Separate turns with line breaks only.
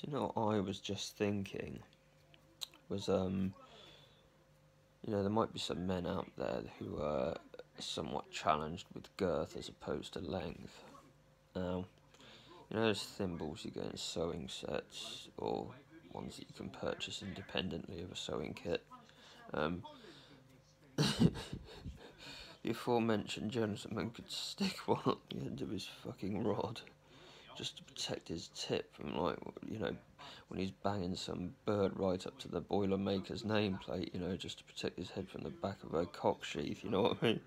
Do you know what I was just thinking? Was um, you know, there might be some men out there who are somewhat challenged with girth as opposed to length. Now, you know those thimbles you get in sewing sets or ones that you can purchase independently of a sewing kit. Um, the aforementioned gentleman could stick one on the end of his fucking rod just to protect his tip from like you know when he's banging some bird right up to the boilermaker's nameplate you know just to protect his head from the back of a cock sheath you know what I mean